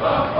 Bye.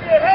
Give.